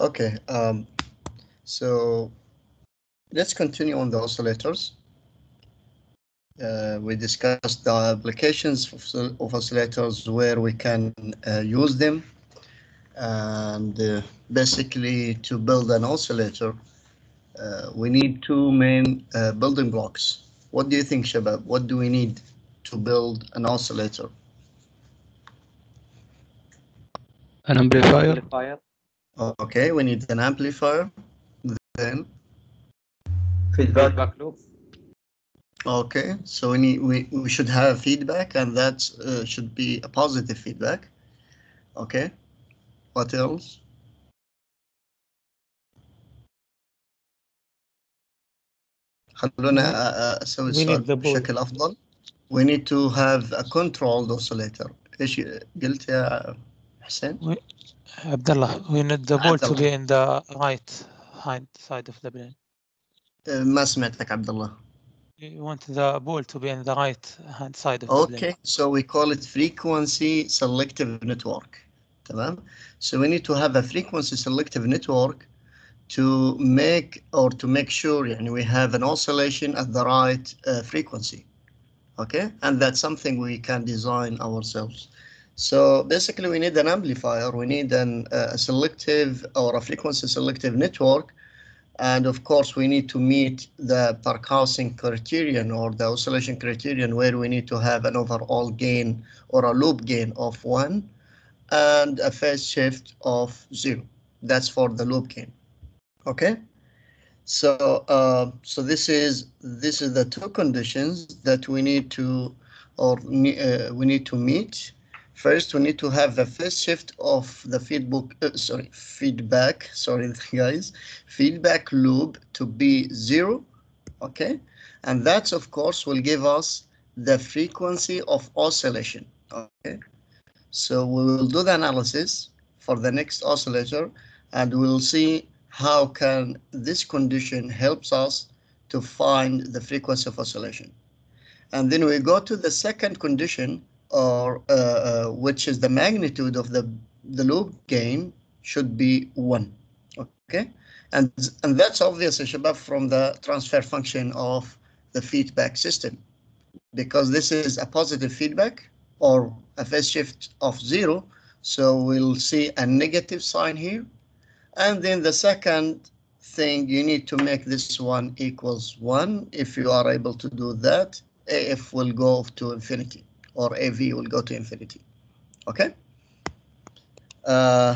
Okay, um, so let's continue on the oscillators. Uh, we discussed the applications of, of oscillators where we can uh, use them. And uh, basically to build an oscillator, uh, we need two main uh, building blocks. What do you think, Shabab? What do we need to build an oscillator? An amplifier. amplifier, Okay, we need an amplifier. Then, feedback feedback loop, okay, so we need we, we should have feedback, and that uh, should be a positive feedback. Okay, what else? خلونا أ- أ- اسوي We need السؤال the board. بشكل افضل. We need to have a controlled oscillator. ايش قلت يا حسين؟ Abdullah, we need the ball to Abdullah. be in the right hand side of the plane. أه، ما سمعتك عبد الله. You want the ball to be in the right hand side of the plane. Okay, so we call it frequency selective network. تمام? So we need to have a frequency selective network to make or to make sure يعني we have an oscillation at the right uh, frequency. Okay, and that's something we can design ourselves. So basically we need an amplifier, we need an, uh, a selective or a frequency selective network. And of course, we need to meet the Barkhausen criterion or the oscillation criterion where we need to have an overall gain or a loop gain of one and a phase shift of zero. That's for the loop gain. Okay. So, uh, so this is this is the two conditions that we need to or uh, we need to meet. First, we need to have the phase shift of the feedback. Uh, sorry, feedback. Sorry, guys. Feedback loop to be zero. Okay, and that of course will give us the frequency of oscillation. Okay, so we will do the analysis for the next oscillator, and we'll see how can this condition helps us to find the frequency of oscillation. And then we go to the second condition, or uh, uh, which is the magnitude of the the loop gain should be one. Okay, and and that's obvious, Shabab, from the transfer function of the feedback system, because this is a positive feedback or a phase shift of zero. So we'll see a negative sign here. And then the second thing, you need to make this one equals one. If you are able to do that, AF will go to infinity or AV will go to infinity. Okay? Uh,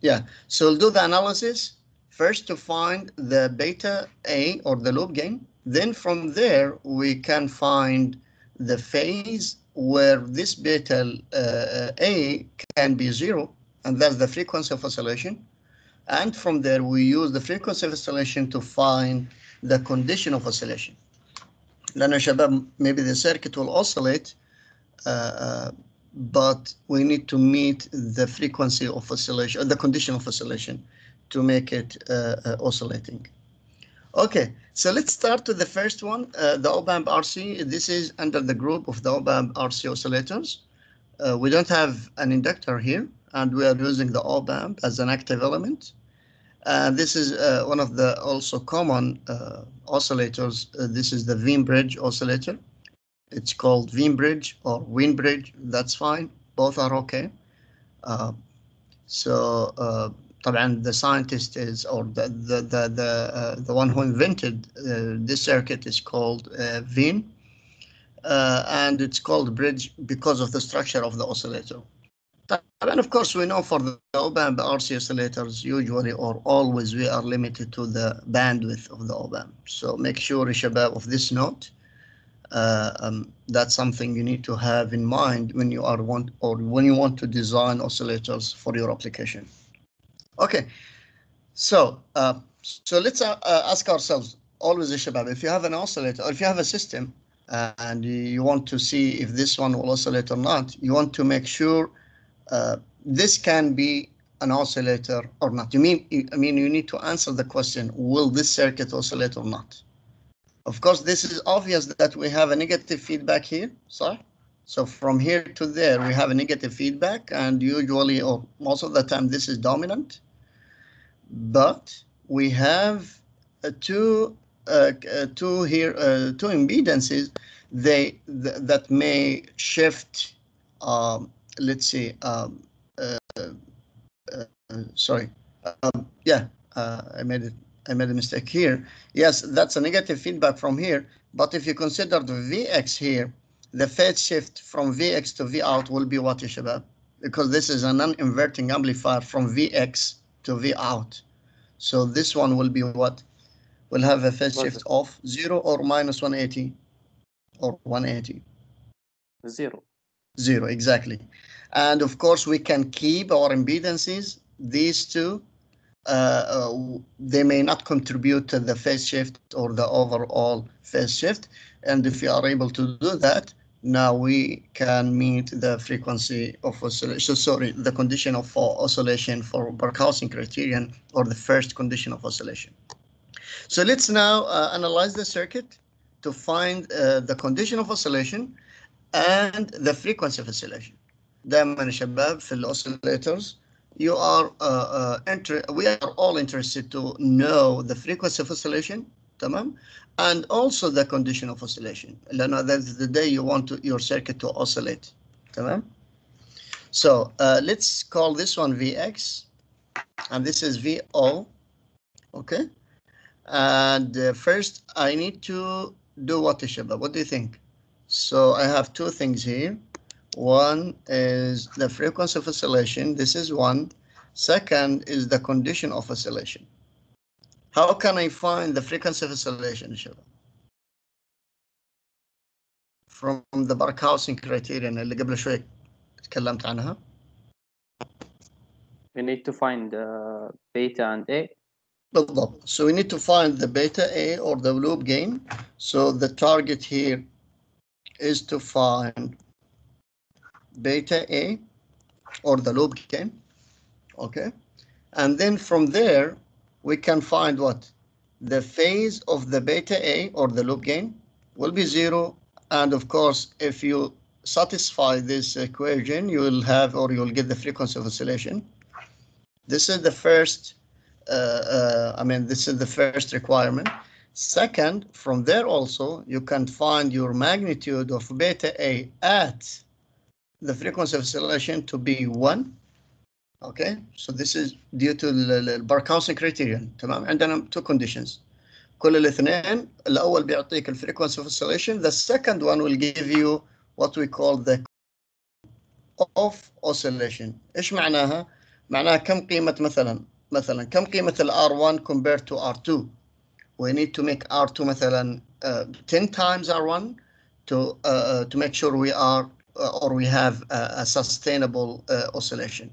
yeah, so we'll do the analysis first to find the beta A or the loop gain. Then from there, we can find the phase where this beta uh, A can be zero, and that's the frequency of oscillation. And from there, we use the frequency of oscillation to find the condition of oscillation. لأنه شباب, maybe the circuit will oscillate, uh, uh, but we need to meet the frequency of oscillation, the condition of oscillation to make it uh, uh, oscillating. Okay, so let's start with the first one, uh, the OBAMP RC. This is under the group of the OBAMP RC oscillators. Uh, we don't have an inductor here, and we are using the OBAMP as an active element. Uh, this is uh, one of the also common oscillators. This is the Wien-Bridge oscillator. It's called Wien-Bridge or Wien-Bridge. That's fine. Both are okay. Uh, so uh, طبعا the scientist is or the the the the, uh, the one who invented uh, this circuit is called uh, Wien. Uh, and it's called bridge because of the structure of the oscillator. And of course, we know for the OBAM RC oscillators, usually or always we are limited to the bandwidth of the OBAM. So make sure, Shabab, of this note. uh, um, that's something you need to have in mind when you are want or when you want to design oscillators for your application. Okay, so uh, so let's uh, uh, ask ourselves always, Shabab, if you have an oscillator or if you have a system uh, and you want to see if this one will oscillate or not, you want to make sure this can be an oscillator or not. You mean, I mean, you need to answer the question, will this circuit oscillate or not? Of course, this is obvious that we have a negative feedback here, sorry. So from here to there, we have a negative feedback and usually, or most of the time, this is dominant. but we have uh, two uh, uh, two here uh, two impedances they th that may shift um, let's see um, sorry um, yeah I made it I made a mistake here yes that's a negative feedback from here but if you consider the Vx here the phase shift from Vx to V out will be what shabab because this is a non-inverting amplifier from Vx to V out so this one will be what will have a phase shift of 0 or minus 180 or 180 Zero. Zero, exactly. And of course, we can keep our impedances. These two, they may not contribute to the phase shift or the overall phase shift. And if we are able to do that, now we can meet the frequency of oscillation, sorry, the condition of uh, oscillation for Barkhausen criterion or the first condition of oscillation. So let's now uh, analyze the circuit to find uh, the condition of oscillation and the frequency of oscillation. دائما يا شباب في الاوسيليترز you are uh, uh, inter we are all interested to know the frequency of oscillation تمام and also the condition of oscillation لأنه that's the day you want to, your circuit to oscillate تمام so uh, let's call this one Vx and this is VO okay and uh, first I need to do what يا شباب what do you think so I have two things here. One is the frequency of oscillation. This is one. Second is the condition of oscillation. How can I find the frequency of oscillation, Shabab? From the Barkhausen criterion اللي قبل شوي تكلمت عنها. We need to find uh, beta and A. بالضبط. So we need to find the beta A or the loop gain. So the target here is to find beta A or the loop gain. Okay. And then from there, we can find what? The phase of the beta A or the loop gain will be zero. And of course, if you satisfy this equation, you will have or you'll get the frequency of oscillation. This is the first, uh, uh, I mean, this is the first requirement. Second, from there also, you can find your magnitude of beta A at the frequency of oscillation to be 1. Okay, so this is due to the Barkhausen criterion. تمام عندنا two conditions. كل الاثنين الأول بيعطيك ال frequency of oscillation. The second one will give you what we call the of oscillation. إيش معناها؟ معناها كم قيمة مثلا مثلا كم قيمة ال R1 compared to R2. We need to make R2 مثلا uh, 10 times R1 to uh, to make sure we are uh, or we have a, a sustainable uh, oscillation.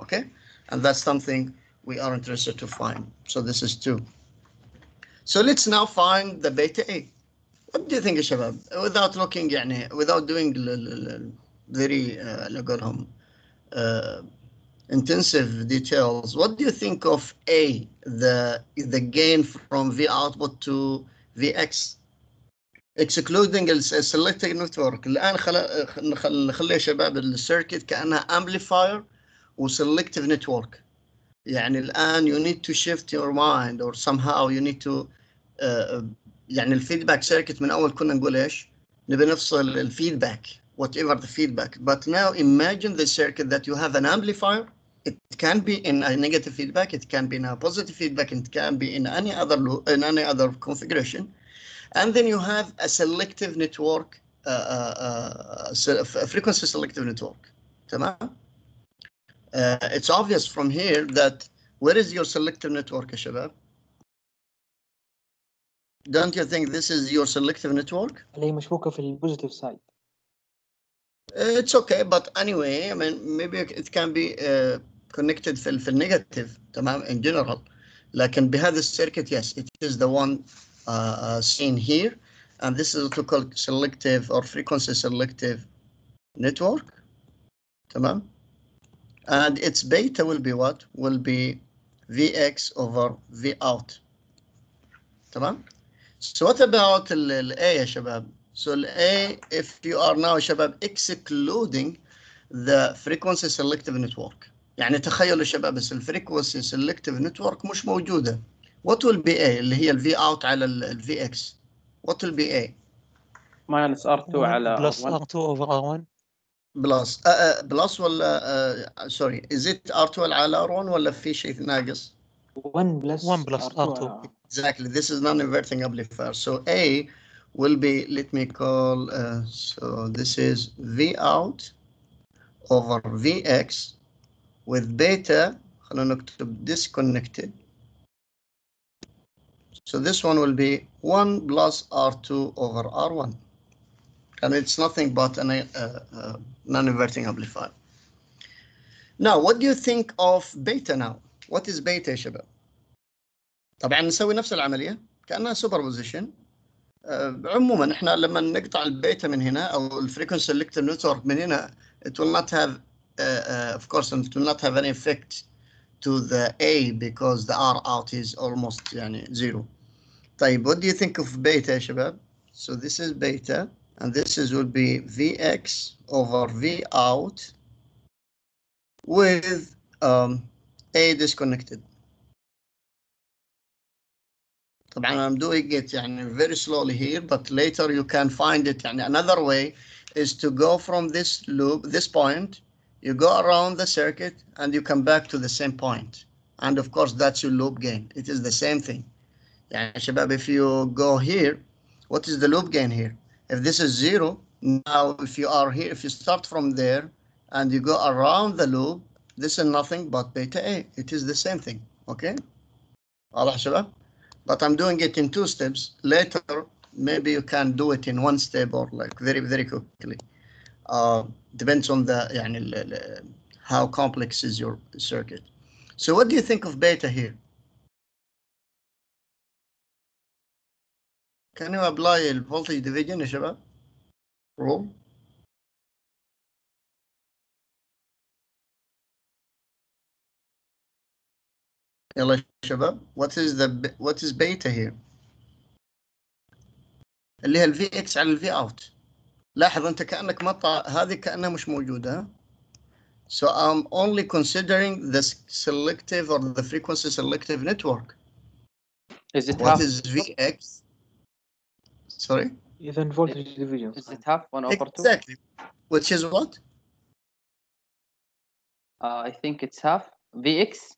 Okay, and that's something we are interested to find. So this is two. So let's now find the beta A. What do you think يا شباب? Without looking يعني without doing ال- ال- ال- very uh, نقولهم uh, intensive details. What do you think of A, the the gain from V output to Vx? excluding ال selective network الآن خل... خل... نخلي يا شباب السيركت كأنها amplifier و selective network يعني الآن you need to shift your mind or somehow you need to uh, يعني الفيدباك سيركت من أول كنا نقول إيش؟ نبي نفصل الفيدباك whatever the feedback but now imagine the circuit that you have an amplifier it can be in a negative feedback it can be in a positive feedback it can be in any other lo- in any other configuration and then you have a selective network uh, uh, uh, se- a frequency selective network تمام uh, it's obvious from here that where is your selective network يا شباب don't you think this is your selective network اللي هي مشبوكة في البوزيتيف سايد It's okay, but anyway, I mean, maybe it can be uh, connected في ال- في النيجاتيف تمام in general. لكن بهذا السيركت yes, it is the one uh, uh, seen here, and this is what we call selective or frequency selective network. تمام. And its beta will be what? Will be Vx over V out. تمام. So what about ال ال A يا شباب? So ال A, if you are now شباب excluding the frequency selective network. يعني تخيلوا يا شباب بس الفريكونسي سيلكتيف نتورك مش موجوده what will be A اللي هي الفي اوت على الفي اكس what will be A ماينس ار 2 على بلس 1 R2 over R1 بلس آه آه بلس ولا سوري از ات R2 على R1 ولا في شيء ناقص 1 بلس 1 plus R2. Exactly. This is non-inverting amplifier. So A will be, let me call, uh, so this is V out over Vx with beta, خلونا نكتب disconnected. So this one will be 1 plus R2 over R1. And it's nothing but an uh, uh, non-inverting amplifier. Now, what do you think of beta now? What is beta يا شباب؟ طبعا نسوي نفس العمليه كانها سوبر بوزيشن عموما احنا لما نقطع البيتا من هنا او الفريكونسي سيلكتور نتورك من هنا it will not have uh, uh, of course it will not have any effect to the A because the R out is almost يعني zero طيب what do you think of beta يا شباب so this is beta and this is will be Vx over V out with um, A disconnected طبعا I'm doing it يعني very slowly here but later you can find it يعني another way is to go from this loop this point you go around the circuit and you come back to the same point and of course that's your loop gain it is the same thing يعني شباب if you go here what is the loop gain here if this is zero now if you are here if you start from there and you go around the loop this is nothing but beta A it is the same thing okay واضح يا شباب but I'm doing it in two steps. Later, maybe you can do it in one step or like very, very quickly. Uh, depends on the يعني, ال- ال- how complex is your circuit. So what do you think of beta here? Can you apply the voltage division يا شباب? Rule? يلا يا شباب what is the what is beta here اللي هي الفي اكس على الفي اوت لاحظ انت كانك مطع هذه كانها مش موجوده ها؟ so I'm only considering the selective or the frequency selective network is it what half is Vx sorry اذا فولتج ديفيجن is it half 1 over 2 exactly which is what uh, I think it's half VX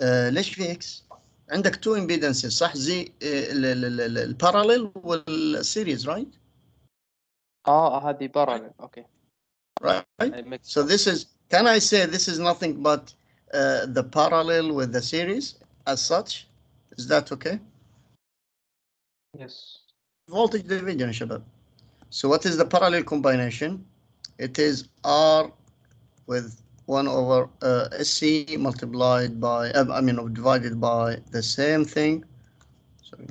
آه ليش في اكس عندك تو امبيدنسز صح زي الباراليل والسيريز رايت اه هذه parallel اوكي right I mixed So this is, can I say this is nothing but uh, the parallel with the series as such? Is that okay? يس Voltage division, يا شباب. So what is the parallel combination? It is R with 1 over uh, SC multiplied by, uh, I mean, divided by the same thing. Sorry.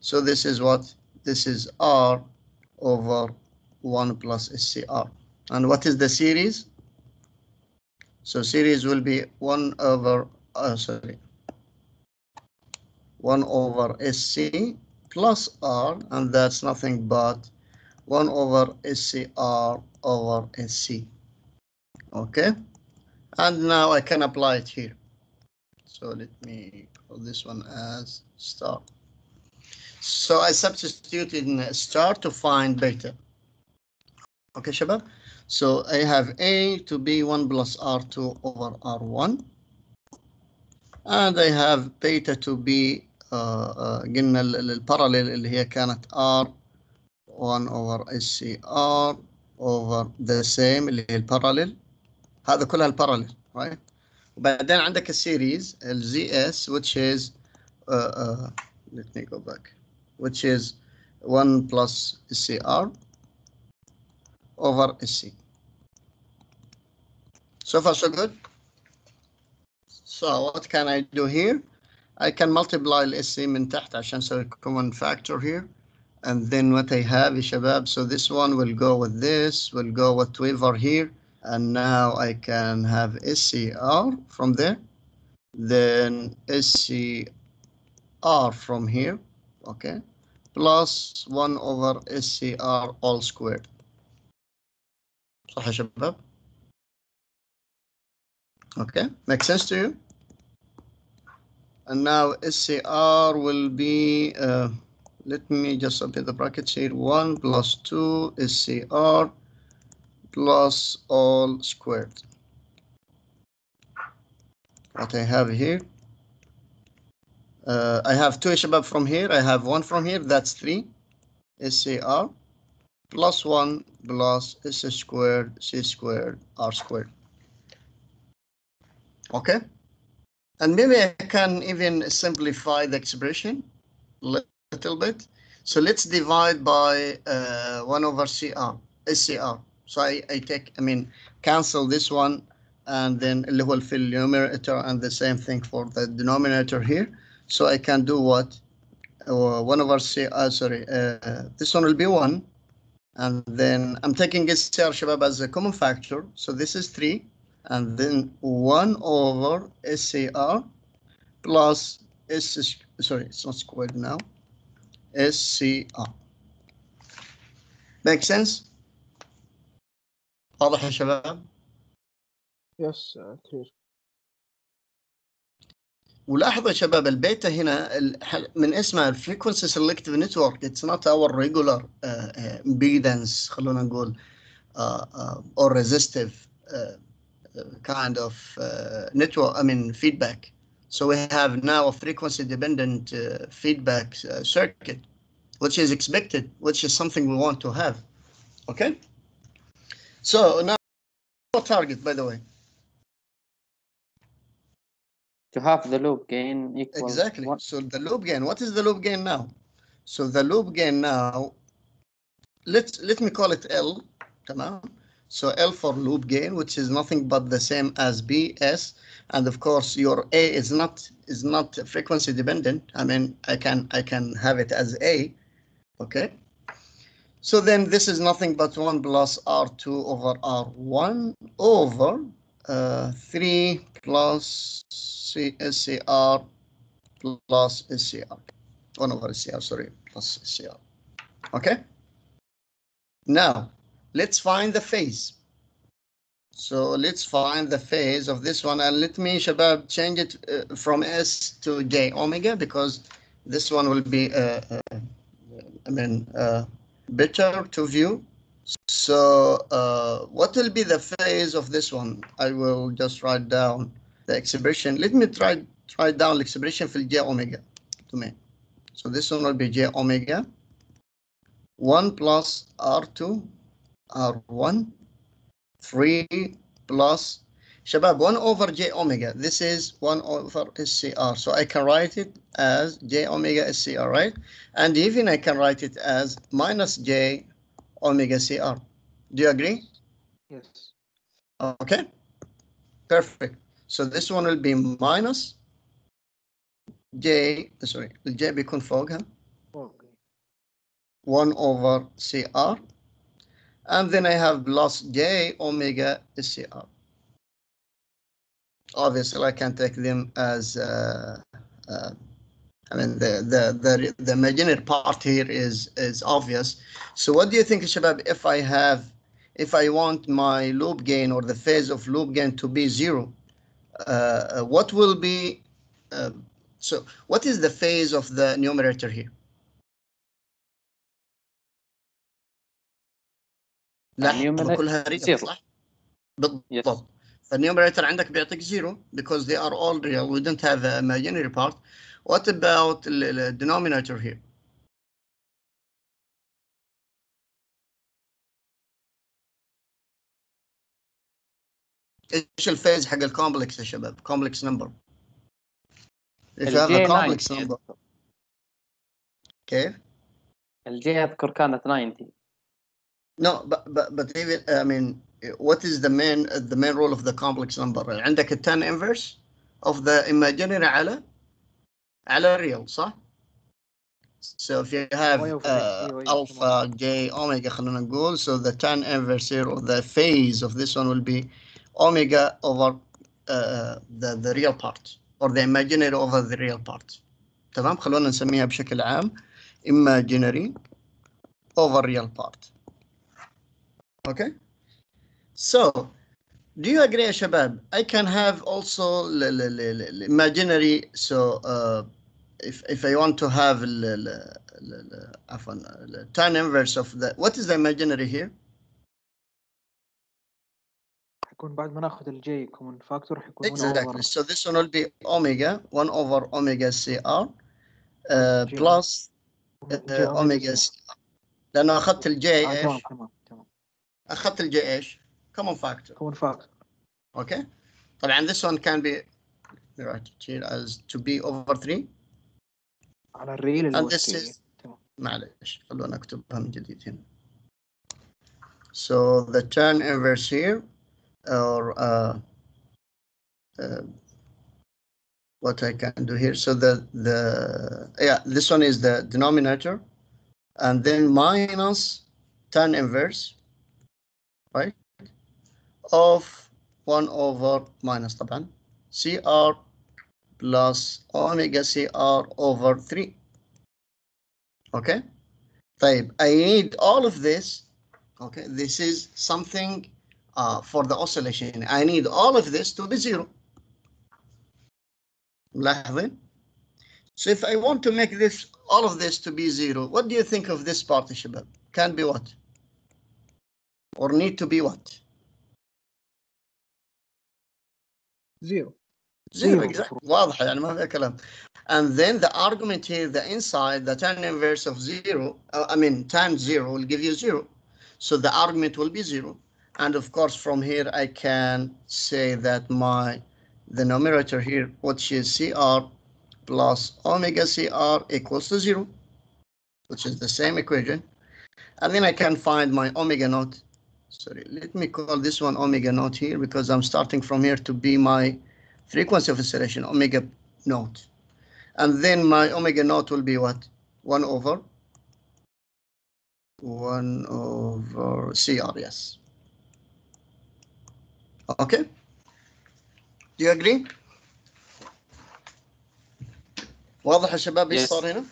So this is what? This is R over 1 plus SCR. And what is the series? So series will be 1 over, uh, sorry, 1 over SC plus R, and that's nothing but 1 over SCR over SC. Okay? And now I can apply it here. So let me call this one as star. So I substituted in star to find beta. Okay, Shabab? So I have A to be 1 plus R2 over R1. And I have beta to be قلنا ال- ال- الباراليل اللي هي كانت R 1 over SCR over the same اللي هي الباراليل هذا كلها الباراليل right وبعدين عندك السيريز ال ZS which is uh, uh, let me go back which is 1 plus SCR over SC. So far so good. So what can I do here? I can multiply ال SC من تحت عشان أسوي common factor here. And then what I have يا شباب, so this one will go with this, will go with whatever here. And now I can have SCR from there. Then SCR from here, okay? Plus 1 over SCR all squared. صح يا شباب؟ Okay, make sense to you? And now SCR will be, uh, let me just open the brackets here, 1 plus 2 SCR plus all squared. What I have here, uh, I have two shabab from here, I have one from here, that's 3 SCR plus 1 plus S squared C squared R squared. Okay? And maybe I can even simplify the expression a little bit. So let's divide by uh, 1 over CR, uh, SCR. So I, I take, I mean, cancel this one and then a little fill numerator and the same thing for the denominator here. So I can do what? Uh, 1 over CR, uh, sorry, uh, this one will be 1. And then I'm taking SCR Shabab as a common factor. So this is 3 and then 1 over SCR plus S, sorry, it's not squared now, SCR. Make sense? واضح يا شباب؟ Yes, uh, clear. ولاحظوا يا شباب البيتا هنا من اسمها frequency selective network it's not our regular uh, uh, impedance خلونا نقول uh, uh, kind of uh, network, I mean, feedback. So we have now a frequency dependent uh, feedback uh, circuit, which is expected, which is something we want to have. Okay. So now target, by the way. To have the loop gain equal. Exactly. One. So the loop gain. What is the loop gain now? So the loop gain now. Let let me call it L. Come on. So L for loop gain, which is nothing but the same as BS. And of course, your A is not is not frequency dependent. I mean, I can I can have it as A. Okay. So then this is nothing but 1 plus R2 over R1 over uh, 3 plus C, SCR plus SCR. 1 over SCR, sorry, plus SCR. Okay? Now, let's find the phase. So let's find the phase of this one and let me, Shabab, change it uh, from S to J omega because this one will be, uh, uh, I mean, uh, better to view. So uh, what will be the phase of this one? I will just write down the expression. Let me try try down the expression for j omega to me. So this one will be j omega 1 plus r2 r1 3 plus Shabab 1 over j omega. This is 1 over SCR. So I can write it as j omega SCR, right? And even I can write it as minus j omega CR. Do you agree? Yes. Okay, perfect. So this one will be minus j, sorry, j بيكون فوقها Okay. 1 over CR. and then I have plus j omega SCR. Obviously, I can take them as, uh, uh, I mean, the, the, the, the imaginary part here is, is obvious. So what do you think, Shabab, if I have, if I want my loop gain or the phase of loop gain to be zero, uh, uh, what will be, uh, so what is the phase of the numerator here? لا كلها ريتر بالضبط. فالنيومريتر عندك بيعطيك زيرو بيكوز ذي ار اول ريال وي دونت هاف ايماجينري بارت وات اباوت الدينومينيتور هير إيش الفيز حق الكومبلكس يا شباب؟ كومبلكس نمبر إذا هذا كومبلكس نمبر كيف؟ الجي أذكر كانت 90 No, but, but, but even, I mean, what is the main, the main role of the complex number? عندك ال tan inverse of the imaginary على على real صح؟ So if you have Y of uh, X, Y of alpha, j, omega خلينا نقول, so the tan inverse here or the phase of this one will be omega over uh, the, the real part or the imaginary over the real part. تمام؟ خلونا نسميها بشكل عام imaginary over real part. Okay, so Do you agree يا شباب? I can have also ال- ال- ال- ال- imaginary so uh, if if I want to have ال- ال- ال- ال- عفوا ال- tan inverse of the what is the imaginary here? حيكون بعد ما ناخذ الجي كومن فاكتور حيكون هنا Exactly. over So this one will be omega 1 over omega CR uh, J. plus J uh, omega CR لأنه أخذت الجي آه تمام إيش؟ تمام تمام أخذت الجي إيش؟ common factor. كومن فاكتور Okay. طبعا this one can be write it here as to be over 3 على الريل اللي and هو this الكي is تمام معلش خلونا أكتبها من جديد هنا. So the tan inverse here or uh, uh, what I can do here. So the the yeah this one is the denominator and then minus tan inverse right of 1 over minus طبعا CR plus omega CR over 3 okay طيب I need all of this okay this is something uh, for the oscillation I need all of this to be zero ملاحظين so if I want to make this all of this to be zero what do you think of this part يا شباب can be what or need to be what زيرو Zero, Zero. exactly. واضحة يعني ما فيها كلام. And then the argument here, the inside, the tan inverse of zero, uh, I mean tan zero will give you zero. So the argument will be zero. And of course, from here, I can say that my, the numerator here, which is CR plus omega CR equals to zero, which is the same equation. And then I can find my omega naught. Sorry, let me call this one omega naught here because I'm starting from here to be my frequency of oscillation, omega naught. And then my omega naught will be what? 1 over 1 over CR, yes. Okay? Do you agree? واضح يا شباب ايش Yes. صار هنا؟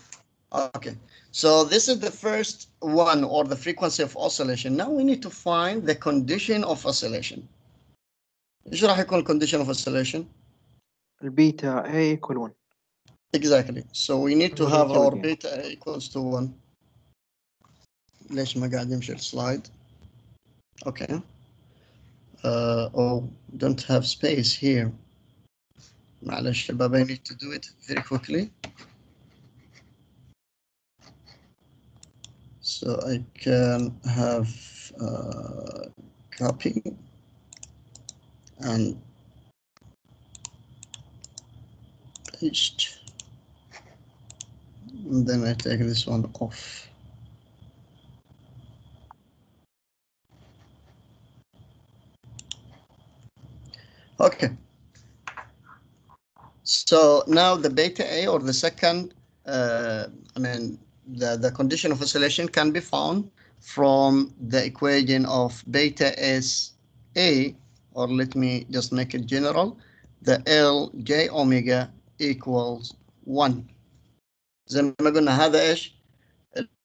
Okay. So this is the first one or the frequency of oscillation. Now we need to find the condition of oscillation. ايش راح يكون condition of oscillation? البيتا A equal 1 Exactly. So we need to Beta have our again. beta equals to 1. ليش ما قاعد يمشي السلايد؟ Okay. Uh, oh, don't have space here. معلش شباب I need to do it very quickly. So I can have uh, copy and paste. And then I take this one off. Okay. So now the beta A or the second, uh, I mean, the, the condition of oscillation can be found from the equation of beta S A, or let me just make it general, the L J omega equals 1. زي ما قلنا هذا ايش؟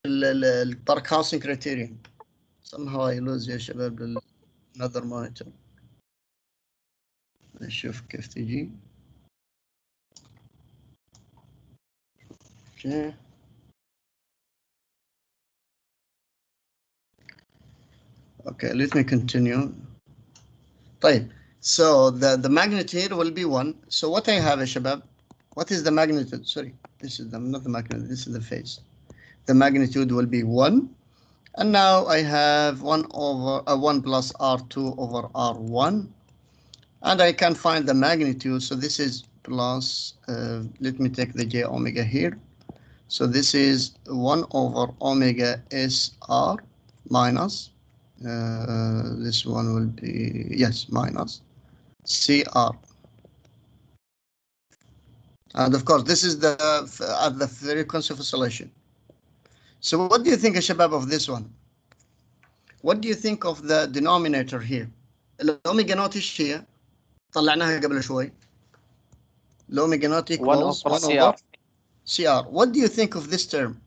الباركهاوسن criterion. Somehow I lose يا شباب لل another monitor. نشوف كيف تجي. Okay. Okay, let me continue. طيب, so the, the magnitude will be 1. So what I have يا شباب? What is the magnitude? Sorry, this is the, not the magnitude, this is the phase. The magnitude will be 1. And now I have 1 over uh, 1 plus R2 over R1. And I can find the magnitude. So this is plus, uh, let me take the j omega here. So this is 1 over omega SR minus, uh, this one will be, yes, minus CR. And of course, this is the at the frequency of oscillation. So what do you think, Shabab, of this one? What do you think of the denominator here? الأوميجا نوت ايش هي؟ طلعناها قبل شوي. الأوميجا نوت 1 equals over 1 CR. over CR. What do you think of this term?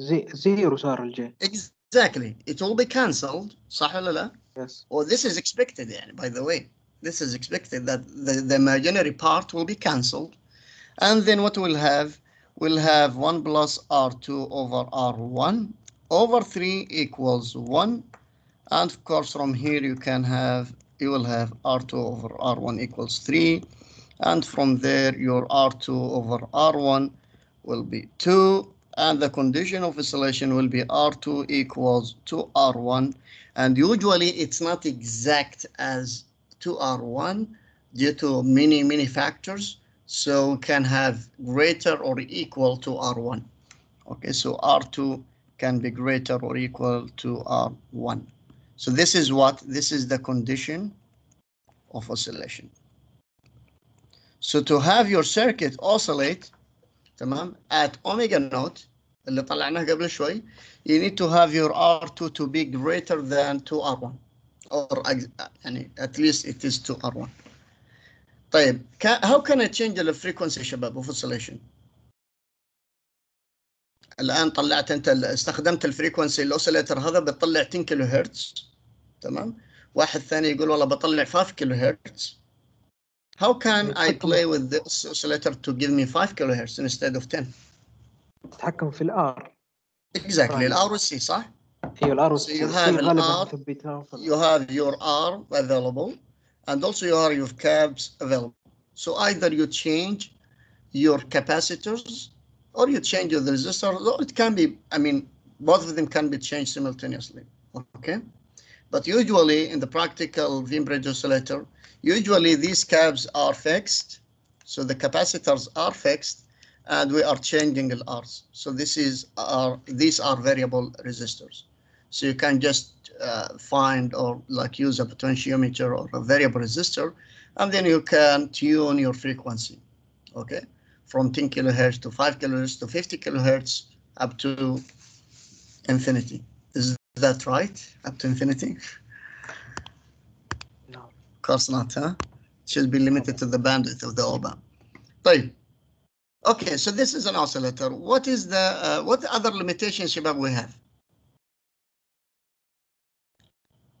زي زيرو صار الجي exactly it will be cancelled صح ولا لا Yes. or this is expected يعني by the way this is expected that the, the imaginary part will be cancelled and then what we'll have we'll have 1 plus r2 over r1 over 3 equals 1 and of course from here you can have you will have r2 over r1 equals 3 and from there your r2 over r1 will be 2 and the condition of oscillation will be r2 equals to r1 and usually it's not exact as 2r1 due to many many factors so can have greater or equal to r1 okay so r2 can be greater or equal to r1 so this is what this is the condition of oscillation so to have your circuit oscillate تمام؟ At omega naught اللي طلعناه قبل شوي you need to have your R2 to be greater than 2R1 or يعني at least it is 2R1 طيب how can I change the frequency شباب of oscillation الآن طلعت أنت استخدمت الفريكونسي الأوسيليتر هذا بتطلع 10 كيلو هرتز تمام؟ واحد ثاني يقول والله بطلع 5 كيلو هرتز How can I play with this oscillator to give me 5 kilohertz instead of 10? تتحكم في الار. Exactly, الار والسي صح؟ ايوه الار والسي. You have الار, you have your R available and also you have your cabs available. So either you change your capacitors or you change your resistor, or it can be, I mean, both of them can be changed simultaneously, okay? But usually in the practical Wien bridge oscillator, usually these cabs are fixed, so the capacitors are fixed, and we are changing the Rs. So this is our, these are variable resistors. So you can just uh, find or like use a potentiometer or a variable resistor, and then you can tune your frequency, okay? From 10 kilohertz to 5 kilohertz to 50 kilohertz up to infinity. Is that right? Up to infinity? No. Of course not, huh? It should be limited to the bandwidth of the op-amp. طيب. Okay, so this is an oscillator. What is the uh, what other limitations شباب we have?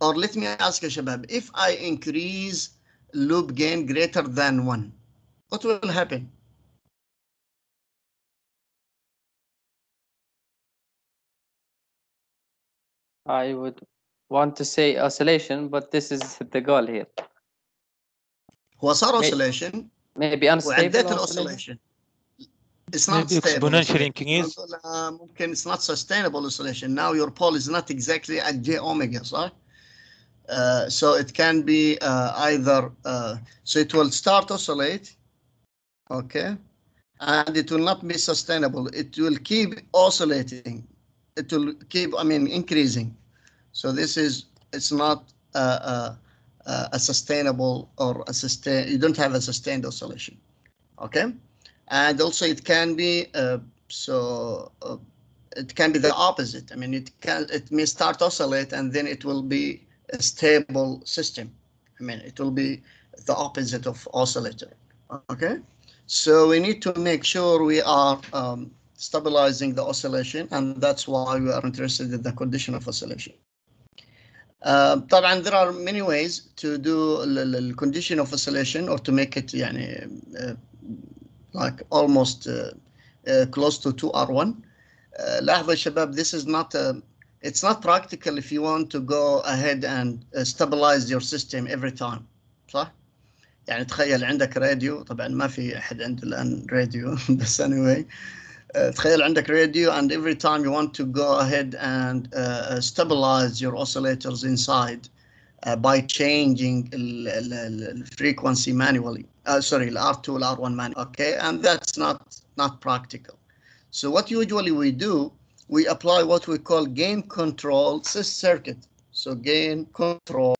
Or let me ask you شباب, if I increase loop gain greater than one, what will happen? I would want to say oscillation, but this is the goal here. هو صار May- oscillation Maybe unstable وعديت oscillation. الoscillation. It's not Maybe stable. exponential oscillation. increase. لا، ممكن it's not sustainable oscillation. Now your pole is not exactly at j omega, صح? Uh, so it can be uh, either, uh, so it will start oscillate, okay? And it will not be sustainable. It will keep oscillating. It will keep, I mean, increasing. So this is, it's not uh, a sustainable or a sustain, you don't have a sustained oscillation, okay? And also it can be, uh, so uh, it can be the opposite. I mean, it can, it may start oscillate and then it will be a stable system. I mean, it will be the opposite of oscillator, okay? So we need to make sure we are um, stabilizing the oscillation and that's why we are interested in the condition of oscillation. Uh, طبعا there are many ways to do the condition of oscillation or to make it يعني uh, like almost uh, uh, close to 2R1. Uh, لاحظوا يا شباب this is not a, it's not practical if you want to go ahead and uh, stabilize your system every time صح؟ يعني تخيل عندك راديو طبعا ما في احد عنده الان راديو بس anyway uh, تخيل عندك راديو and every time you want to go ahead and uh, stabilize your oscillators inside uh, by changing ال- ال- ال- the frequency manually uh, sorry the R2 and R1 manually okay and that's not not practical so what usually we do we apply what we call gain control sys circuit so gain control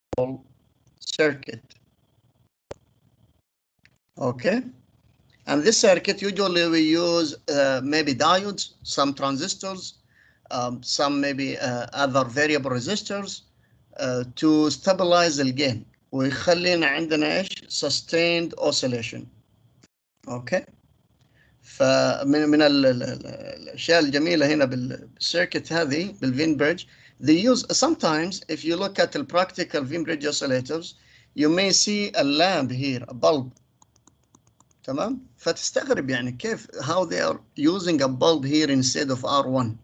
circuit okay And this circuit usually we use uh, maybe diodes, some transistors, um, some maybe uh, other variable resistors uh, to stabilize الجين ويخلينا عندنا ايش sustained oscillation. اوكي فمن من الاشياء الجميله هنا بالسيركت هذه بالفين بريدج they use sometimes if you look at the practical Wien bridge oscillators you may see a lamp here a bulb. تمام؟ فتستغرب يعني كيف how they are using a bulb here instead of R1.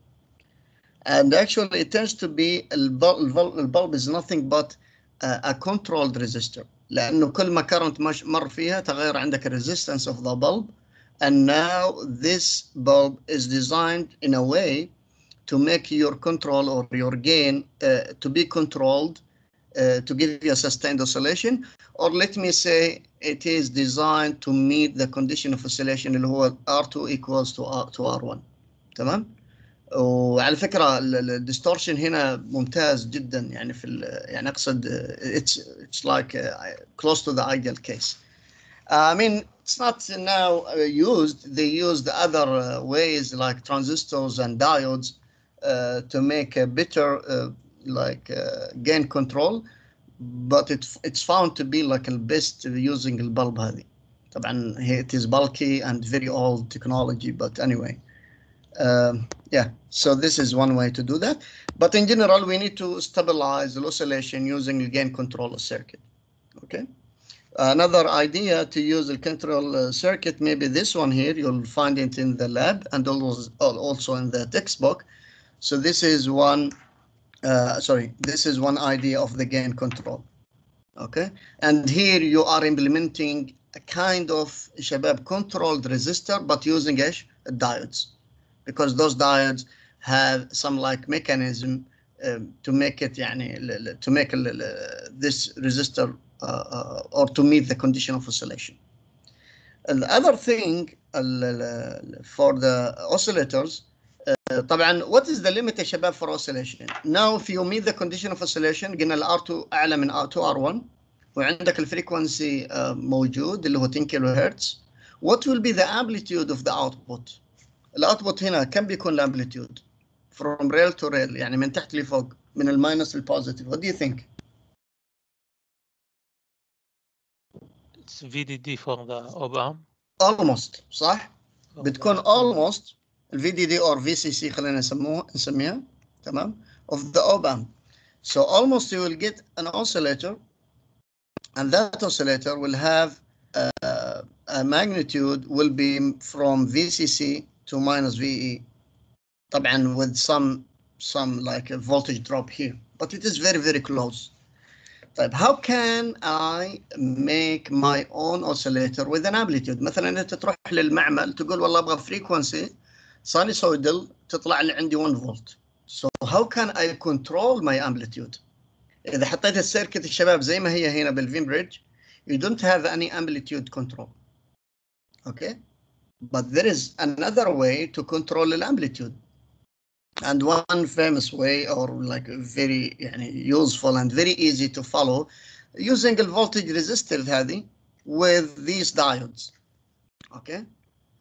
And actually it tends to be البulb, البulb is nothing but a, a controlled resistor. لأنه كل ما current مش مر فيها تغير عندك resistance of the bulb. And now this bulb is designed in a way to make your control or your gain uh, to be controlled uh, to give you a sustained oscillation or let me say it is designed to meet the condition of oscillation اللي هو R2 equals to, R, to R1 تمام وعلى فكرة الديستورشن هنا ممتاز جدا يعني في يعني اقصد it's it's like uh, close to the ideal case I mean it's not now used they use the other uh, ways like transistors and diodes uh, to make a better uh, like uh, gain control but it's it's found to be like the best using the bulb هذه طبعا it is bulky and very old technology but anyway um, yeah so this is one way to do that but in general we need to stabilize the oscillation using the gain control circuit okay another idea to use the control uh, circuit maybe this one here you'll find it in the lab and also also in the textbook so this is one, uh, sorry, this is one idea of the gain control. Okay, and here you are implementing a kind of shabab controlled resistor, but using ish diodes, because those diodes have some like mechanism um, to make it يعني, to make this resistor uh, uh, or to meet the condition of oscillation. The other thing for the oscillators طبعا what is the limit يا شباب for oscillation now if you meet the condition of oscillation قلنا ال R2 اعلى من R2 R1 وعندك الفريكونسي موجود اللي هو 10 كيلو هرتز what will be the amplitude of the output الاوتبوت هنا كم بيكون الامبليتيود from rail to rail يعني من تحت لفوق من الماينس للبوزيتيف what do you think It's VDD for the op amp. almost صح بتكون almost الفي دي دي اور في سي سي خلينا نسموها نسميها تمام of the op amp so almost you will get an oscillator and that oscillator will have uh, a magnitude will be from VCC to minus VE طبعا with some some like a voltage drop here but it is very very close طيب how can I make my own oscillator with an amplitude مثلا انت تروح للمعمل تقول والله ابغى frequency sinusoidal تطلع لي عندي 1 فولت so how can I control my amplitude اذا حطيت السيركت الشباب زي ما هي هنا بالفين بريدج you don't have any amplitude control okay but there is another way to control the amplitude and one famous way or like very يعني useful and very easy to follow using the voltage resistor هذه with these diodes okay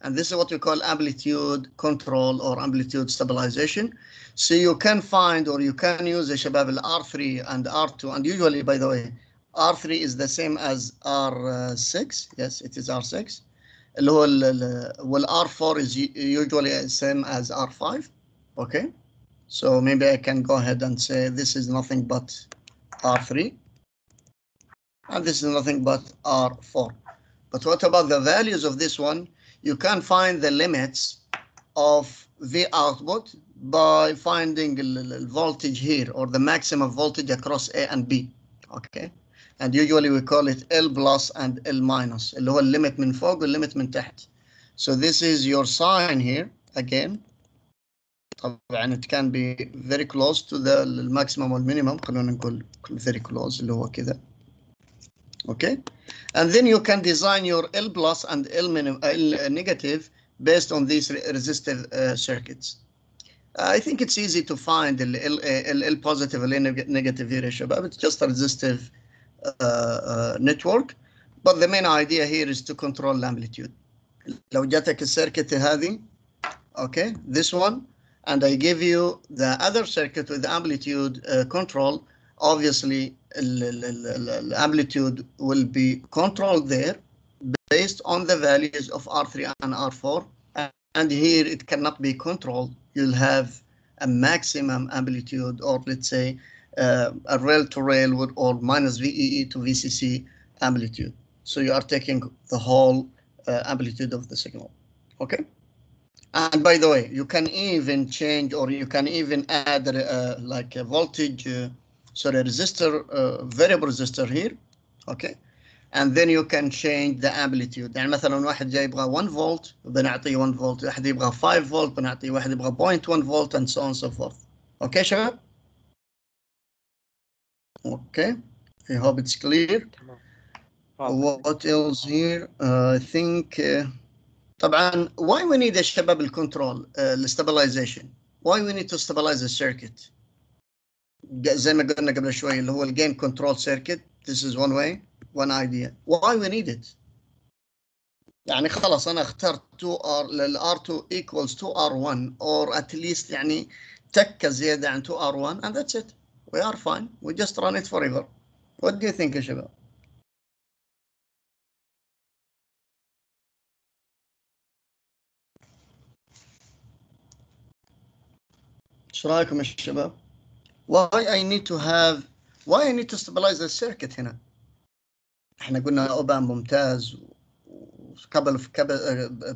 And this is what we call amplitude control or amplitude stabilization. So you can find or you can use the Shabab R3 and R2. And usually, by the way, R3 is the same as R6. Yes, it is R6. Well, R4 is usually the same as R5. Okay. So maybe I can go ahead and say this is nothing but R3. And this is nothing but R4. But what about the values of this one? you can find the limits of the output by finding the voltage here or the maximum voltage across A and B. Okay. And usually we call it L plus and L minus اللي هو limit من فوق والlimit من تحت. So this is your sign here again. طبعا it can be very close to the maximum or minimum خلونا نقول very close اللي هو كذا. Okay. And then you can design your L plus and L, minimum, L negative based on these resistive uh, circuits. I think it's easy to find L, L, L, L positive and L negative here, Shabab. It's just a resistive uh, uh, network. But the main idea here is to control the amplitude. لو جاتك السيركت هذه, okay, this one, and I give you the other circuit with amplitude uh, control, obviously the amplitude will be controlled there based on the values of R3 and R4 and here it cannot be controlled you'll have a maximum amplitude or let's say uh, a rail to rail or minus VEE to VCC amplitude. So you are taking the whole uh, amplitude of the signal. Okay. And by the way, you can even change or you can even add uh, like a voltage, uh, sorry, resistor, uh, variable resistor here. Okay. And then you can change the amplitude يعني مثلا واحد جاي يبغى 1 فولت بنعطيه 1 فولت واحد يبغى 5 فولت بنعطيه واحد يبغى 0.1 فولت and so on and so forth اوكي شباب اوكي I hope it's clear تمام what else here uh, I think uh, طبعا why we need يا شباب الكنترول uh, stabilization why we need to stabilize the circuit ج- زي ما قلنا قبل شوي اللي هو الجين كنترول circuit this is one way one idea why we need it يعني خلاص أنا اخترت 2R لل R2 equals 2R1 or at least يعني تكة زيادة عن 2R1 and that's it we are fine we just run it forever what do you think يا شباب إيش رايكم يا شباب why I need to have why I need to stabilize the circuit هنا احنا قلنا اوبام ممتاز وكابل في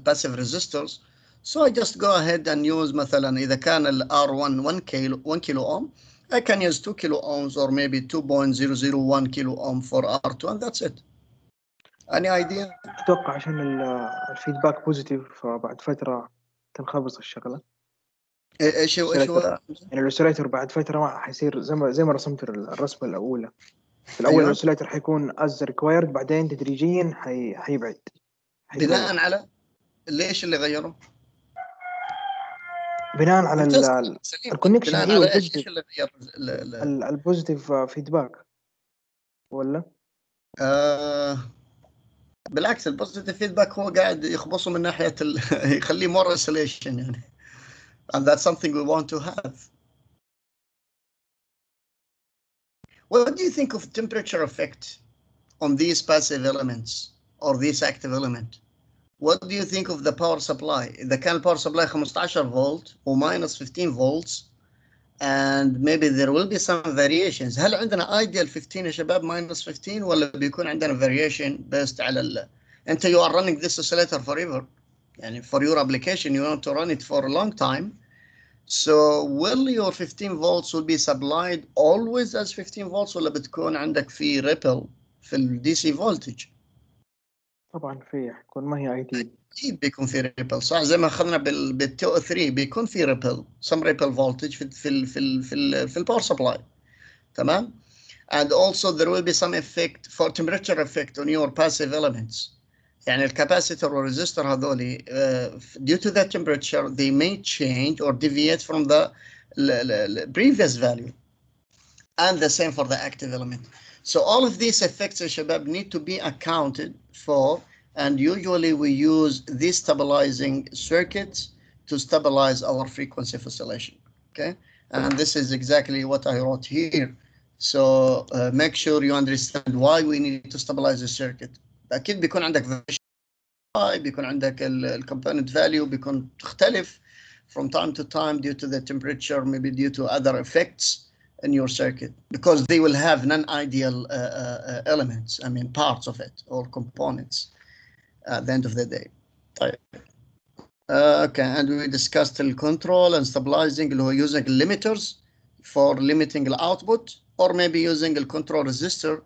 passive resistors so I just go ahead and use مثلا اذا كان ال R1 1 كيلو 1 كيلو اوم I can use 2 كيلو ohms or maybe 2.001 كيلو ohm for R2 and that's it any idea اتوقع عشان ال- الفيدباك بوزيتيف فبعد فتره تنخبص الشغله إيه- إيش هو إيش هو يعني الاوسيليتر بعد فتره ما حيصير زي ما زي ما رسمت ال- الرسمه الأولى في الأول أيوة. الاوسيليتر حيكون از ريكوايرد بعدين تدريجيا حي... حيبعد. بناء على ليش اللي غيره؟ بناء على. الكونكشن بناء أيوه على إيش اللي غير ال- ال- ال- البوزيتيف فيدباك ولا آه بالعكس البوزيتيف فيدباك هو قاعد يخبصه من ناحية ال... يخليه مور يعني and that's something we want to have what do you think of temperature effect on these passive elements or this active element what do you think of the power supply اذا كان الباور سبلاي 15 فولت و minus 15 volts and maybe there will be some variations هل عندنا ideal 15 يا شباب minus 15 ولا بيكون عندنا variation based على ال انت you are running this oscillator forever يعني for your application you want to run it for a long time so will your 15 volts will be supplied always as 15 volts ولا بتكون عندك في ripple في ال DC voltage طبعا في حيكون ما هي ايديال اكيد بيكون في ريبل صح زي ما اخذنا بال بال 2 3 بيكون في ريبل some ripple voltage في في ال في ال في ال في الباور سبلاي تمام and also there will be some effect for temperature effect on your passive elements يعني الكاباسيتور والريزستور هذولي uh, due to the temperature they may change or deviate from the l- l- l- previous value and the same for the active element so all of these effects يا شباب need to be accounted for and usually we use these stabilizing circuits to stabilize our frequency of oscillation okay and this is exactly what I wrote here so uh, make sure you understand why we need to stabilize the circuit اكيد بيكون عندك variation, بيكون عندك ال- ال component value بيكون تختلف from time to time due to the temperature maybe due to other effects in your circuit because they will have non-ideal uh, uh, uh, elements I mean parts of it or components at the end of the day. طيب. Uh, okay, and we discussed the control and stabilizing اللي هو using limiters for limiting the output or maybe using the control resistor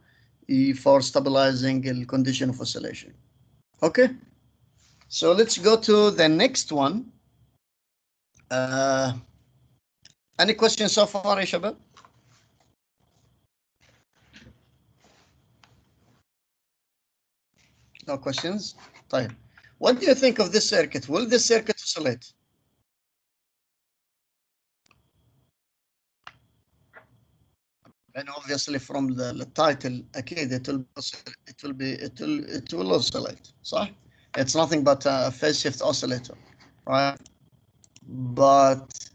E for stabilizing the condition of oscillation. Okay, so let's go to the next one. Uh, any questions so far, Ishabel? No questions? Time. What do you think of this circuit? Will this circuit oscillate? And obviously from the, the title, أكيد it will, oscill- it will be, it will, it will oscillate, صح? It's nothing but a phase shift oscillator, right? But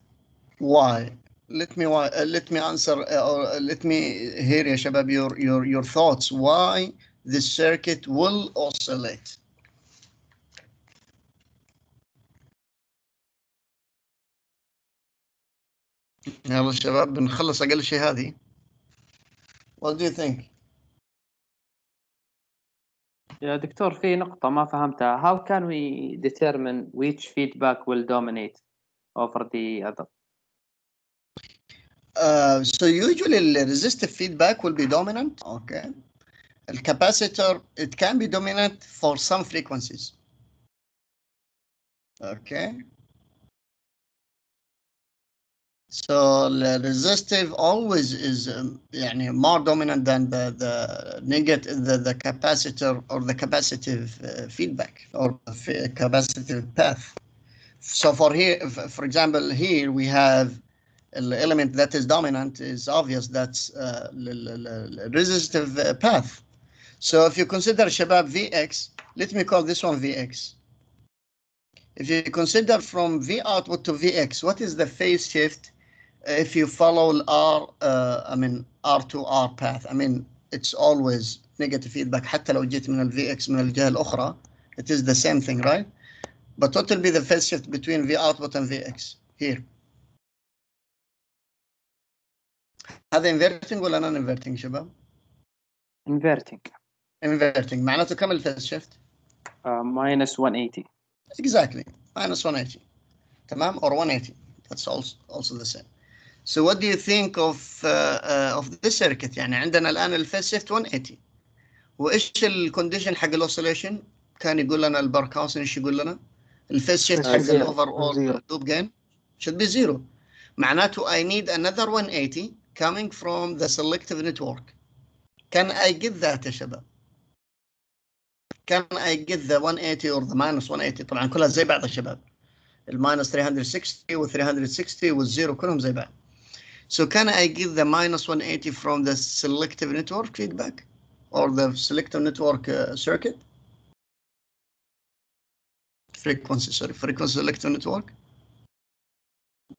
why? Let me why, uh, let me answer uh, or uh, let me hear يا شباب your your your thoughts. Why this circuit will oscillate? يلا شباب بنخلص اقل شيء هذه What do you think? يا دكتور في نقطة ما فهمتها how can we determine which feedback will dominate over the other Uh, so usually the resistive feedback will be dominant. Okay. The capacitor, it can be dominant for some frequencies. Okay. So the resistive always is um, يعني more dominant than the the negative the, the capacitor or the capacitive uh, feedback or the f- capacitive path. So for here, f- for example, here we have the element that is dominant is obvious that's uh, l- l- l- resistive uh, path. So if you consider Shabab Vx, let me call this one Vx. If you consider from V output to Vx, what is the phase shift if you follow R, uh, I mean R to R path? I mean it's always negative feedback حتى لو جيت من ال Vx من الجهة الأخرى, it is the same thing, right? But what will be the phase shift between V output and Vx here? هذا inverting ولا non inverting شباب؟ inverting inverting معناته كم الفيز شيفت؟ uh, minus 180 exactly minus 180 تمام or 180 that's also also the same So what do you think of uh, uh, of this circuit? يعني عندنا الآن الفيز شيفت 180 وإيش الكونديشن حق الاوسيليشن كان يقول لنا الباركاوسن إيش يقول لنا؟ الفيز شيفت حق اول Zero. لوب جين should be zero. معناته I need another 180 coming from the selective network. Can I get that يا شباب؟ Can I get the 180 or the minus 180 طبعا كلها زي بعض يا شباب. الماينس 360 و 360 والزيرو كلهم زي بعض. so can I get the minus 180 from the selective network feedback or the selective network uh, circuit frequency sorry frequency selective network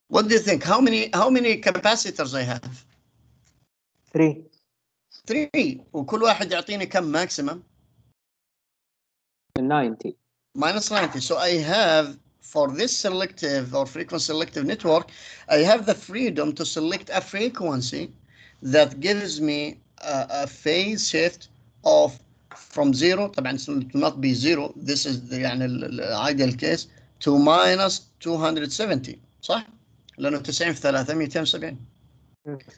what do you think how many how many capacitors I have 3 3 وكل واحد يعطيني كم maximum 90 minus 90. So I have for this selective or frequency selective network, I have the freedom to select a frequency that gives me a, a phase shift of from zero طبعا it will not be zero this is the يعني ال- ال- ideal case to minus 270 صح؟ لأنه 90 في 3 270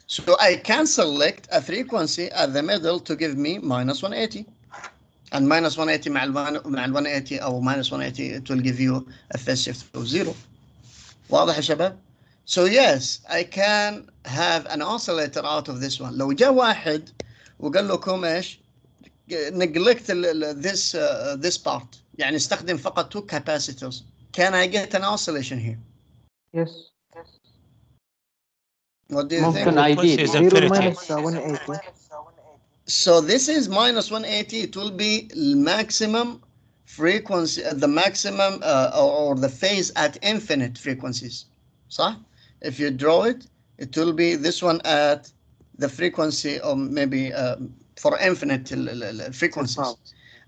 So I can select a frequency at the middle to give me minus 180 And minus 180 مع ال مع ال 180 أو minus 180 it will give you a phase shift of zero. واضح يا شباب؟ So yes, I can have an oscillator out of this one. لو جاء واحد وقال لكم إيش؟ neglect ال- ال- this uh, this part يعني استخدم فقط two capacitors. Can I get an oscillation here? yes What do you ممكن think? ideal Is 0 infinity. minus uh, 180 So this is minus 180. It will be maximum frequency, uh, the maximum uh, or, or the phase at infinite frequencies. So if you draw it, it will be this one at the frequency or maybe um, for infinite l- l- l- frequencies.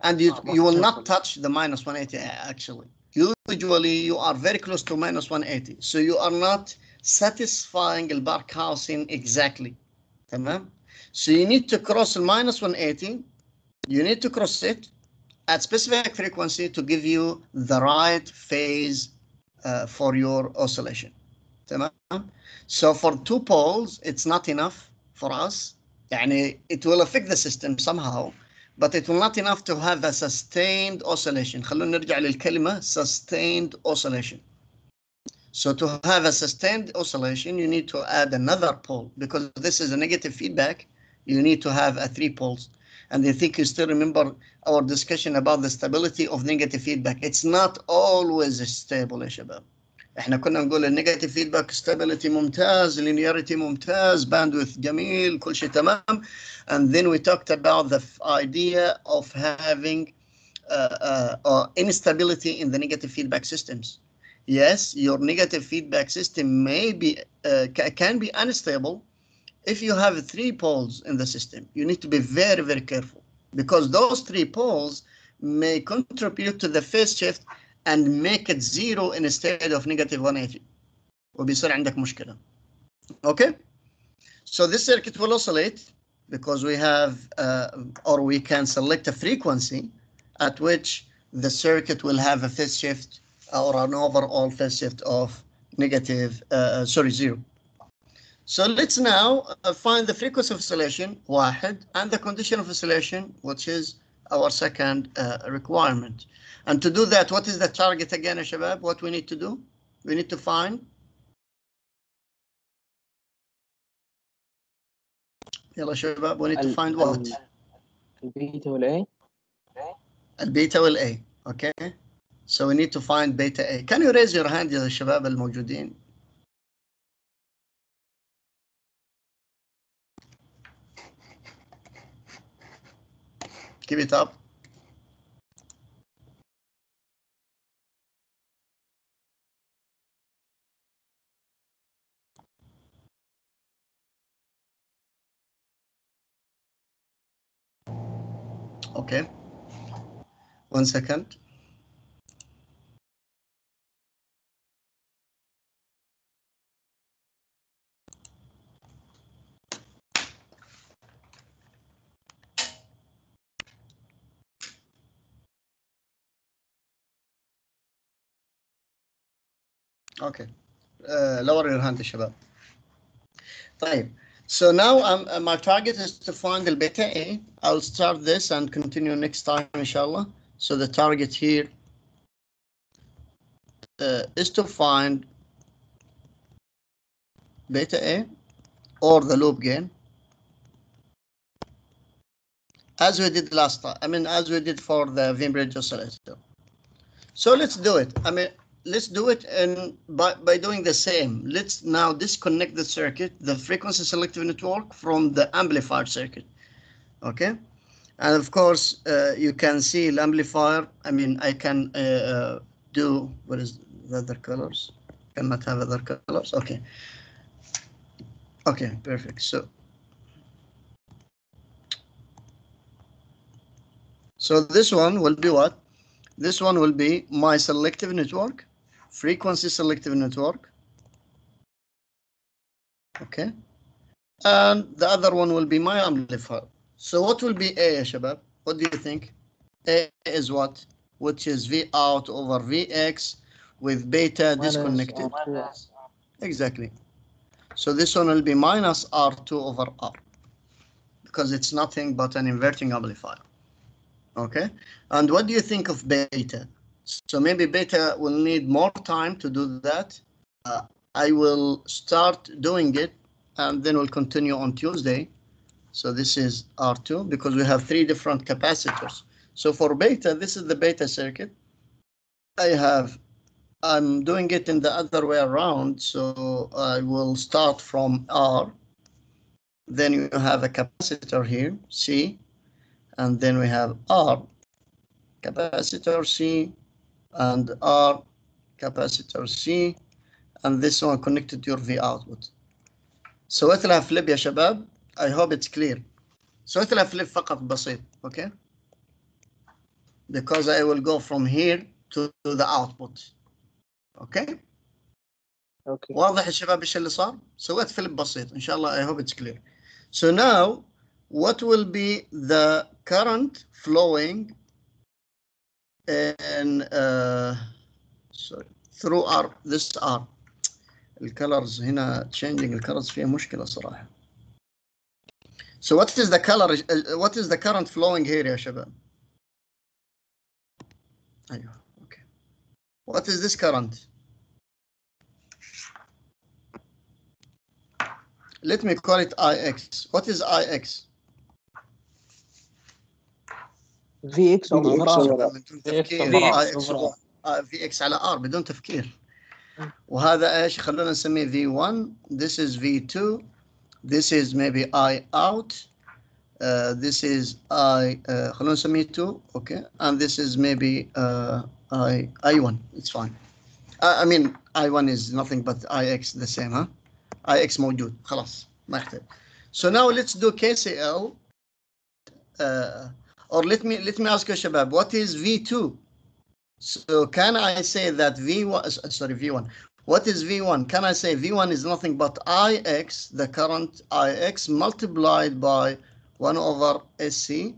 And you, you will not touch the minus 180 actually. Usually you are very close to minus 180. So you are not satisfying the Barkhausen exactly. تمام? So you need to cross the minus 180. You need to cross it at specific frequency to give you the right phase uh, for your oscillation. تمام؟ So for two poles, it's not enough for us. يعني it will affect the system somehow, but it will not enough to have a sustained oscillation. خلونا نرجع للكلمة sustained oscillation. So to have a sustained oscillation, you need to add another pole because this is a negative feedback. You need to have a three poles. And I think you still remember our discussion about the stability of negative feedback. It's not always stable يا شباب. احنا كنا نقول النيجاتيف فيدباك stability ممتاز linearity ممتاز bandwidth جميل كل شيء تمام and then we talked about the f- idea of having uh, uh, uh, instability in the negative feedback systems yes your negative feedback system may be uh, ca- can be unstable if you have three poles in the system you need to be very very careful because those three poles may contribute to the phase shift and make it zero instead of negative 180 وبيصير عندك مشكلة Okay, so this circuit will oscillate because we have, uh, or we can select a frequency at which the circuit will have a phase shift or an overall phase shift of negative, uh, sorry, zero. So let's now uh, find the frequency of oscillation, واحد, and the condition of oscillation, which is our second uh, requirement. And to do that, what is the target again, يا شباب? What we need to do? We need to find يلا شباب we need to ال- find what? ال- البيتا والاي البيتا والاي okay so we need to find beta A can you raise your hand يا شباب الموجودين Keep it up. Okay. One second Okay. Uh, lower your hand, Shabab. طيب. So now um, uh, my target is to find the beta A. I'll start this and continue next time, inshallah. So the target here uh, is to find beta A or the loop gain. As we did last time, I mean, as we did for the Wien bridge oscillator. So let's do it. I mean, let's do it and by, by doing the same. Let's now disconnect the circuit, the frequency selective network from the amplifier circuit. Okay. And of course, uh, you can see the amplifier. I mean, I can uh, uh, do, what is the other colors? Cannot have other colors. Okay. Okay, perfect. So, so this one will be what? This one will be my selective network, frequency selective network. Okay. And the other one will be my amplifier. So what will be A, shabab? What do you think? A is what? Which is V out over Vx with beta disconnected. Exactly. So this one will be minus R2 over R because it's nothing but an inverting amplifier. Okay. And what do you think of beta? So maybe beta will need more time to do that. Uh, I will start doing it and then we'll continue on Tuesday. So this is R2 because we have three different capacitors. So for beta, this is the beta circuit. I have, I'm doing it in the other way around. So I will start from R. Then you have a capacitor here, C, and then we have R, capacitor C, and R, capacitor C, and this one connected to your V output. سويت لها فليب يا شباب I hope it's clear سويت لها فليب فقط بسيط okay because I will go from here to, to the output okay اوكي واضح يا شباب ايش اللي صار سويت فليب بسيط ان شاء الله I hope it's clear so now what will be the current flowing in uh, sorry through R this R الكالرز هنا changing الكالرز فيها مشكلة صراحة so what is the color uh, what is the current flowing here يا شباب أيوه okay what is this current let me call it IX what is IX في اكس او بدون ار تفكير VX IX overall. في اكس على ار بدون تفكير وهذا ايش خلونا نسميه V1 this is V2 this is maybe I out uh, this is I uh, خلونا نسميه 2 okay and this is maybe uh, I I1 it's fine I, I mean I1 is nothing but IX the same huh IX موجود خلاص ما يحتاج so now let's do KCL uh, or let me let me ask you شباب what is V2 So can I say that V1, uh, sorry, V1, What is V1? Can I say V1 is nothing but IX, the current IX multiplied by 1 over SC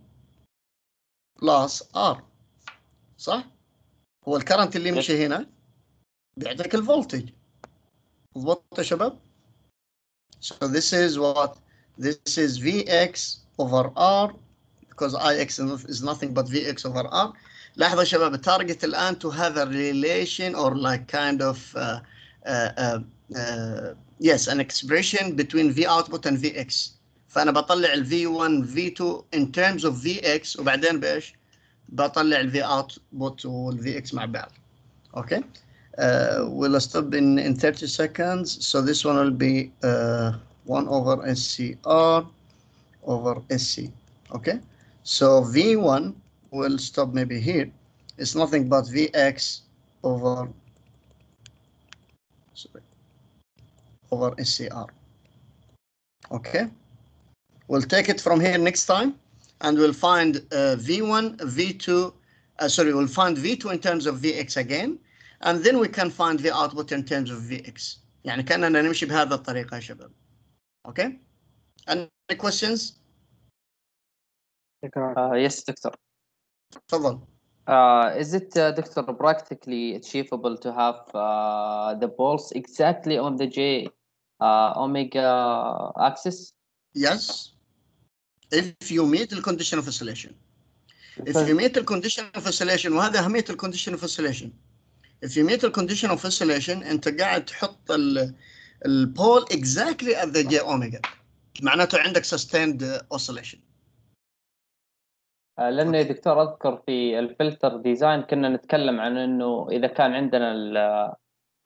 plus R صح؟ هو الكرنت اللي يمشي هنا بيعطيك الفولتج مضبوط يا شباب؟ So this is what? This is Vx over R because Ix is nothing but Vx over R. لاحظوا يا شباب التارجت الآن to have a relation or like kind of uh, uh, uh, uh, yes an expression between V output and Vx. فأنا بطلع ال V1 V2 in terms of Vx وبعدين بإيش؟ بطلع ال V output وال Vx مع بعض. Okay. Uh, we'll stop in, in 30 seconds. So this one will be uh, 1 over SCR over SC. Okay. So V1 will stop maybe here. It's nothing but Vx over sorry, over SCR. Okay. We'll take it from here next time and we'll find uh, V1, V2, uh, sorry, we'll find V2 in terms of Vx again and then we can find the output in terms of Vx. يعني كأننا نمشي بهذا الطريقة يا شباب. Okay? Any questions? تكرار Uh, yes, Doctor. تفضل. Uh, is it, uh, Doctor, practically achievable to have uh, the balls exactly on the J uh, omega axis? Yes. If you meet the condition of oscillation. If you meet the condition of oscillation وهذا أهمية ال condition of oscillation. If you meet the condition of oscillation أنت قاعد تحط ال البول exactly at the J omega. معناته عندك sustained oscillation. آه، لأنه يا دكتور أذكر في الفلتر ديزاين كنا نتكلم عن إنه إذا كان عندنا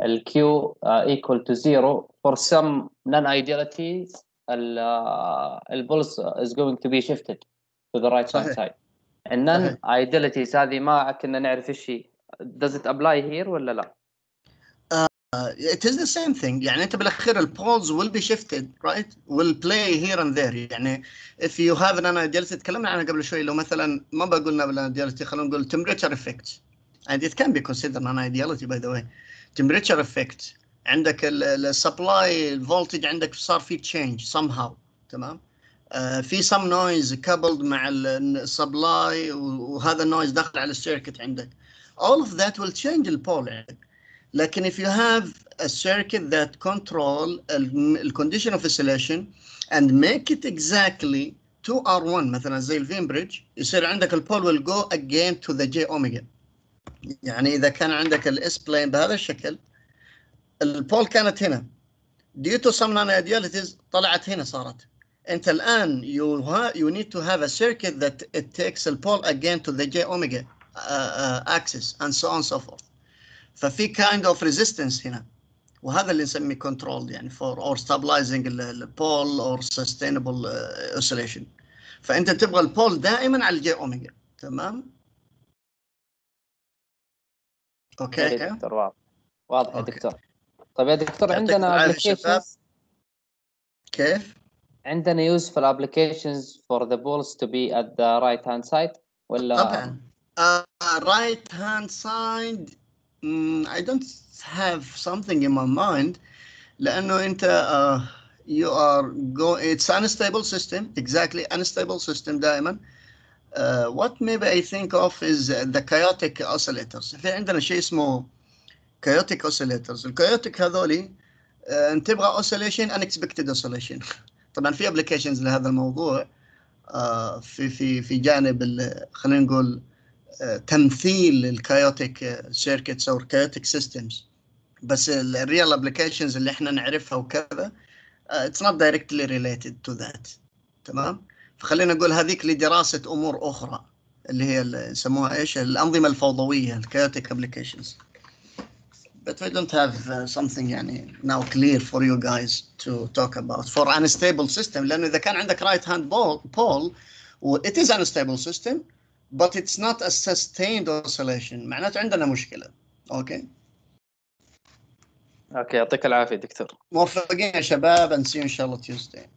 الكيو ايكوال تو زيرو فور سم نون ايدياليتي البولس از جوينج تو بي شيفتد تو ذا رايت. سايد النون. ايدياليتيز هذه ما كنا نعرف إيش هي does it apply here ولا لا؟ it is the same thing يعني انت بالاخير البولز will be shifted right will play here and there يعني if you have an ideality تكلمنا عنها قبل شوي لو مثلا ما بقولنا بالانايدياليتي خلينا نقول temperature effect and it can be considered an ideality by the way temperature effect عندك السبلاي الفولتج عندك صار في change somehow تمام آه في some noise coupled مع السبلاي وهذا النويز دخل على السيركت عندك all of that will change البول عندك لكن if you have a circuit that control ال condition of oscillation and make it exactly 2R1 مثلا زي الفين بريدج يصير عندك البول will go again to the J omega يعني إذا كان عندك الاس plane بهذا الشكل البول كانت هنا due to some non-idealities طلعت هنا صارت انت الان you, ha you need to have a circuit that it takes the pole again to the J omega uh, uh, axis and so on and so forth ففي كايند اوف ريزيستنس هنا. وهذا اللي نسميه كنترول يعني فور اور ستابلايزنج البول اور سستينبل اوسيليشن فأنت تبغى البول دائما على الجي أوميجا. تمام؟ أوكي؟ يا دكتور واضح. واضح يا دكتور. طيب يا دكتور عندنا كيف؟ عندنا يوز في الابلكيشنز فور ذا بولز تو بي ات ذا رايت هاند سايد ولا طبعا. رايت هاند سايد I don't have something in my mind لأنه أنت uh, you are go it's unstable system exactly unstable system دائما uh, what maybe I think of is the chaotic oscillators في عندنا شيء اسمه chaotic oscillators الchaotic هذولي uh, انت تبغى oscillation unexpected oscillation طبعا في applications لهذا الموضوع uh, في في في جانب ال- خلينا نقول آه، تمثيل الكايوتيك سيركتس أو الكايوتيك سيستمز بس الريال ابلكيشنز اللي إحنا نعرفها وكذا اتس نوت دايركتلي ريليتد تو ذات تمام؟ فخلينا نقول هذيك لدراسة أمور أخرى اللي هي يسموها إيش؟ الأنظمة الفوضوية الكايوتيك ابلكيشنز But I don't have uh, something يعني now clear for you guys to talk about for unstable system. لأنه إذا كان عندك right hand ball, pole it is unstable system. But it's not a sustained oscillation. معناته عندنا مشكلة. أوكي أوكي يعطيك العافية دكتور. موفقين يا شباب. And see you إن شاء الله Tuesday.